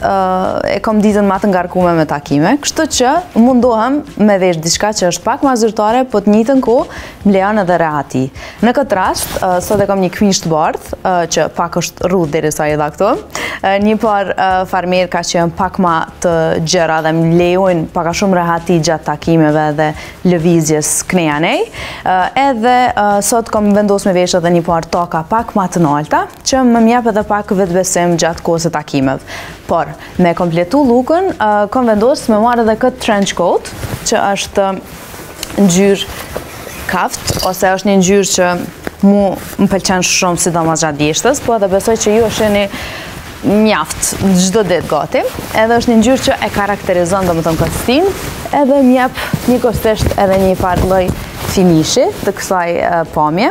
e kom ditën ma të ngarkume me takime, kështu që mundohem me vesh diçka që është pak ma zyrtare, po të njëjtën kohë më lejon edhe rehati. Në këtë rast, sot e kom një kmishë t'bardhë, që pak është rrudhë deri sa erdha këtu, një par farmerka që janë pak ma të gjera dhe më lejojnë pak a shumë rehati gjatë takimeve dhe lëvizjes knej e anej, edhe sot kom vendos me vesh edhe një par taka pak ma të nalta, Që më m'jep edhe pak vetëbesim gjatë kohës së takimeve. Por, me e kompletu llukun, kom vendosë me marrë edhe këtë trench coat, që është ngjyrë kafe, ose është një ngjyrë që mu më pëlqen shumë sidomos gjatë vjeshtës, po edhe besoj që ju e shihni mjaft çdo ditë gati, edhe është një ngjyrë që e karakterizon domethënë këtë stinë, edhe m'jep njëkohësisht edhe një farë lloj finishi të kësaj pamje.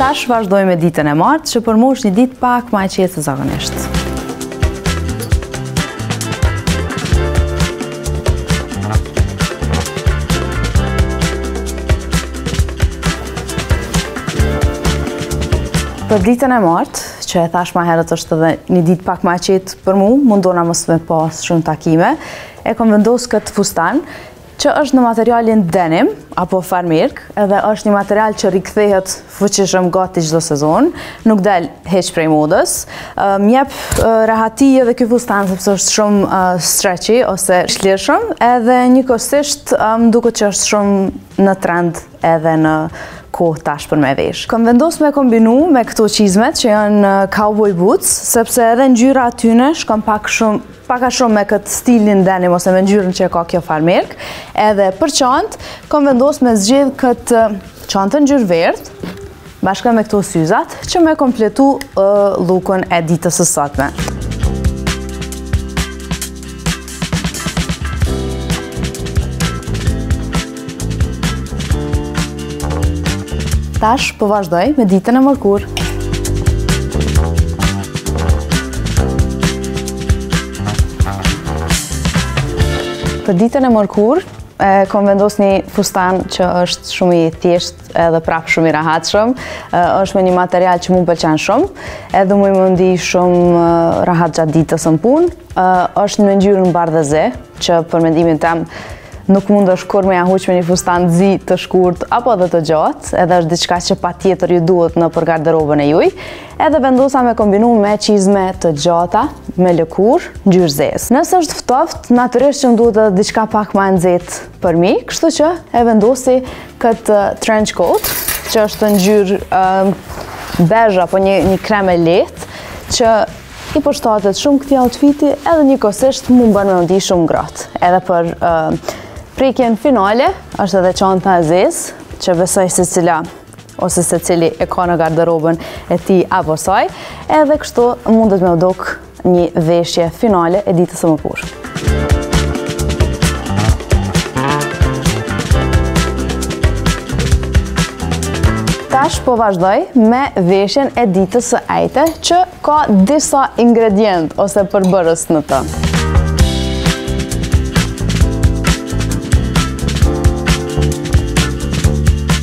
Tash vazhdoj me ditën e martë, që për mu është një ditë pak ma e qetë se zakonisht. Për ditën e martë, që e thash ma herët është dhe një ditë pak ma e qetë për mu, mundohna mos me pasë shumë takime, e kom vendosë këtë fustan, Që është në materialin denim, apo farmerk, edhe është një material që rikthehet fuqishëm gati çdo sezon, nuk del hiç prej modës. M'jep rahati edhe ky fustan, sepse është shumë streçi ose i çlirshëm, edhe njëkohësisht më duket që është shumë në trend edhe në kohë tash për me vesh. Kam vendos me kombinu me këto çizmet që janë uh, cowboy boots, sepse edhe ngjyra e tyne shkon pak shumë, pak a shumë me këtë stilin denim ose me ngjyrën që ka kjo farmerk, edhe për çantë, kam vendos me zgjedh këtë uh, çantë ngjyrë verdhë, Bashkë me këto syzat që me e kompletu llukun e ditës së sotme. Tash po vazhdoj me ditën e mërkur. Për ditën e mërkur, e kom vendos një fustan që është shumë i thjesht edhe prap shumë i rahatshëm, është me një material që mu m'pëlqen shumë, edhe muj me u ndi shumë rahat gjatë ditës në punë, është në ngjyrën bardhë e zi, që për mendimin tem nuk mundesh kurrë me ja huq me një fustan zi të shkurt apo dhe të gjatë, edhe është diçka që patjetër ju duhet në për garderobën e juaj, edhe vendosa me kombinu me çizme të gjata, me lëkurë, ngjyrë zezë. Nëse është ftohtë, naturisht që më duhet edhe diçka pak ma nxehtë përmi, kështu që e vendosi Këtë trench coat, që është ngjyrë ehm, bezh apo një, një krem e lehtë, që i përshtatet shumë këtij outfiti edhe njëkohësisht më bon me u ndi shumë ngrohtë. Edhe për ehm, prekjen finale, është edhe çanta e zezë, që besoj secila ose secili e ka në garderobën e tij apo saj, edhe kështu mundet me u dok një veshje finale e ditës së mërkurë. Tash po vazhdoj me veshjen e ditës së enjte që ka disa ingredientë ose përbërës në të.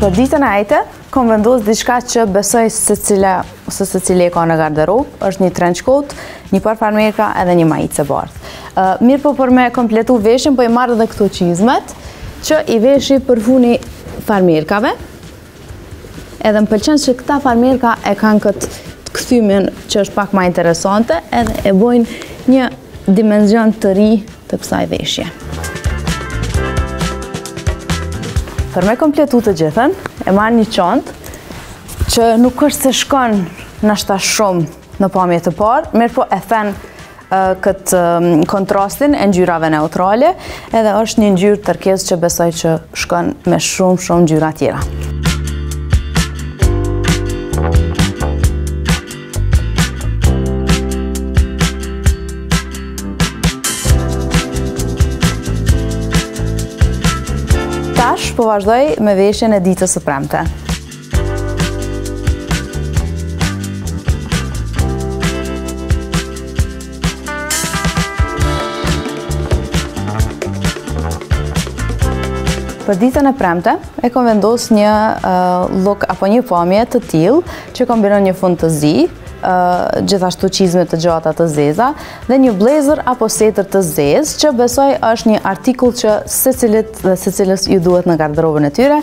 Për ditën e enjte, Kom vendosë diçka që besoj secila ose secili e ka në garderobë, është një trench coat, një par farmerka edhe një majicë e bardhë. Mirëpo për me kompletu veshjen, po i marr dhe këto çizmet, që i veshi përfuni farmerkave, edhe më pëlqen që këta farmerka e kanë këtë kthimin që është pak ma interesante, edhe e bojnë një dimension të ri të kësaj veshje. Për me kompletu të gjithën, e marr një çantë që nuk është se shkon nashta shumë në pamje të parë, mirëpo e then këtë kontrastin e ngjyrave neutrale, edhe është një ngjyrë turkez që besoj që shkon me shumë shumë ngjyra tjera. Tash po vazhdoj me veshjen e ditës së premte. Për ditën e premte, e kom vendosë një look apo një pamje të tillë, që kombinon një fund të zi, gjithashtu çizme të gjata të zeza, dhe një blazër apo setër të zezë, që besoj është një artikull që secilit dhe secilës ju duhet në garderobën e tyre,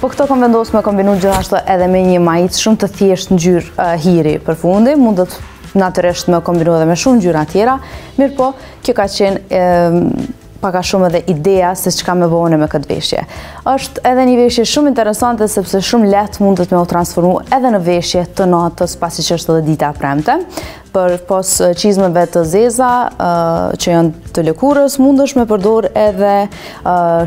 po këto kom vendosë me kombinu gjithashtu edhe me një majicë shumë të thjeshtë ngjyrë hiri përfundi, mundet natyrisht me kombinu edhe me shumë ngjyra tjera, mirëpo, kjo ka qenë pak a shumë edhe ideja se çka me bo me këtë veshje. Është edhe një veshje shumë interesante, sepse shumë lehtë mundet me u transformu edhe në veshje të natës, pasi që është edhe dita e premte. Përpos çizmeve të zeza, që janë të lëkurës, mundesh me përdorë edhe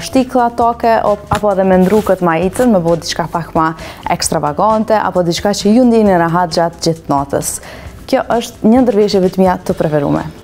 shtikla take, apo edhe me ndru këtë majicën, me bo diçka pak ma ekstravagante, apo diçka që ju ndiheni rahat gjatë gjithë natës. Kjo është një ndër veshjeve të mija të preferume.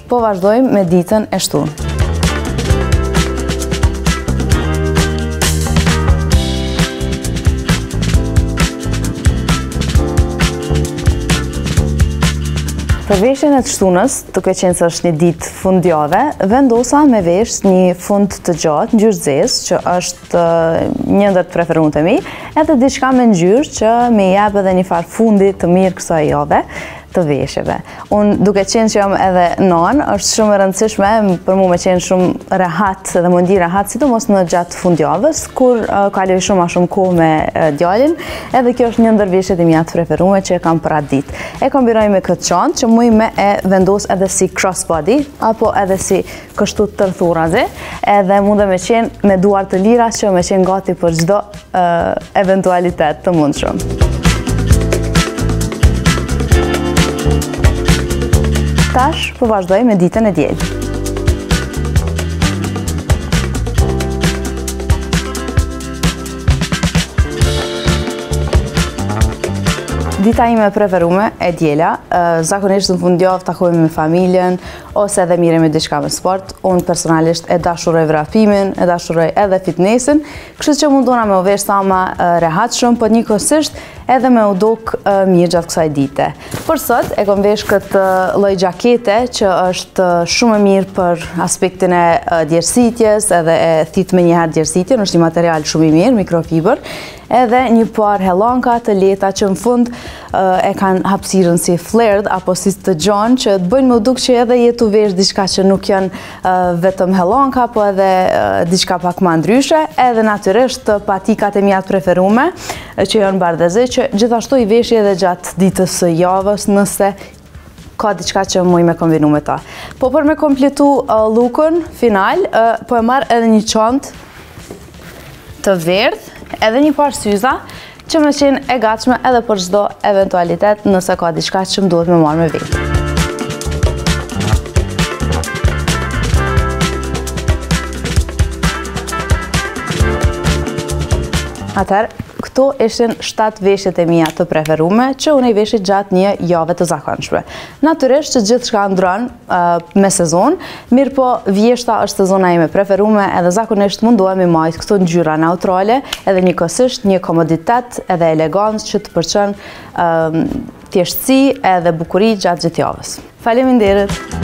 Po vazhdojmë me ditën e shtunë. Për veshjen e të shtunës, duke qenë se është një ditë fundjave, vendosa me vesh një fund të gjatë, ngjyrë zezë, që është një ndër të preferumet e mi, edhe diçka me ngjyrë që me i jep edhe njëfarë fundi të mirë kësaj jave. të veshjeve. Unë duke qenë që jam edhe nonë, është shumë e rëndësishme për mu me qenë shumë rehat dhe m'u ndi rehat, sidomos gjatë fundjavës, kur kaloj shumë ma shumë kohë me djalin, edhe kjo është një ndër veshjet e mia të preferume që e kam për atë ditë. E kombinoj me këtë çantë që muj me e vendos edhe si crossbody, apo edhe si kështu tërthorazi, edhe mundem me qenë me duar të lira që me qenë gati për çdo eventualitet të mundshëm. Tash, po vazhdoj me ditën e diel. Dita ime e preferume e diela, zakonisht në fundjavë takohem me familjen, ose edhe merrem me diçka me sport, unë personalisht e dashuroj vrapimin, e dashuroj edhe fitnessin, kështu që mundohna me u vesh sa ma rehatshëm, por po njëkohësisht edhe me u duk mirë gjatë kësaj dite. Për sot e kom vesh këtë lloj xhakete që është shumë e mirë për aspektin e djersitjes edhe e thith menjëherë djersitjen, është një material shumë i mirë, mikrofibër, Edhe një palë hellanka të lehta që në fund e kanë hapësirën si flared apo si të gjon që të bëjnë me u duk që edhe je tu vesh diçka që nuk janë vetëm hellanka po edhe diçka pak ma ndryshe edhe natyrisht patikat e mia të preferume që janë bardhezi që gjithashtu i veshi edhe gjatë ditës së javës nëse Ka diçka që muj me kombinu me ta. Po për me kompletu lookun final, po e marr edhe një çantë të verdhë, edhe një palë syza, që me qenë e gatshme edhe për çdo eventualitet nëse ka diçka që më duhet me marrë me vete. Atëherë, këto ishin 7 veshjet e mia të preferume, që unë i veshi gjatë një jave të zakonshme. Natyrisht që gjithçka ndron me sezon, mirëpo vjeshta është sezona ime e preferume edhe zakonisht mundohem me i majt këto ngjyra neutrale edhe njëkohësisht një komoditet edhe elegancë që të përçon Thjeshtësi edhe bukuri gjatë gjithë javës. Faleminderit.